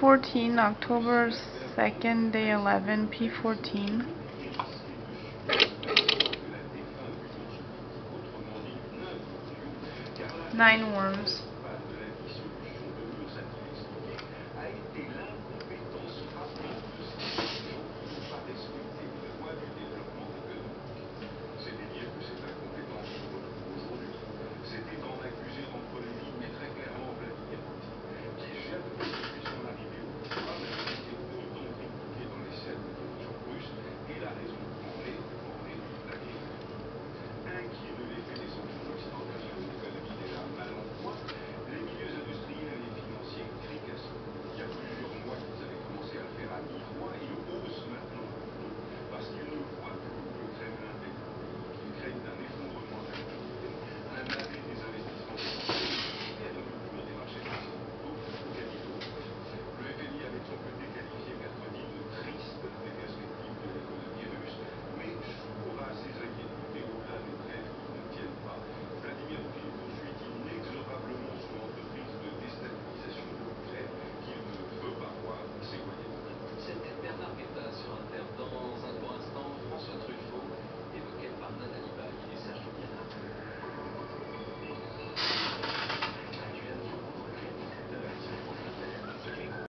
Fourteen, October 2nd, day 11, P14. Nine worms.